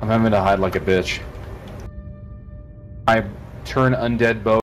I'm having to hide like a bitch. I turn undead bow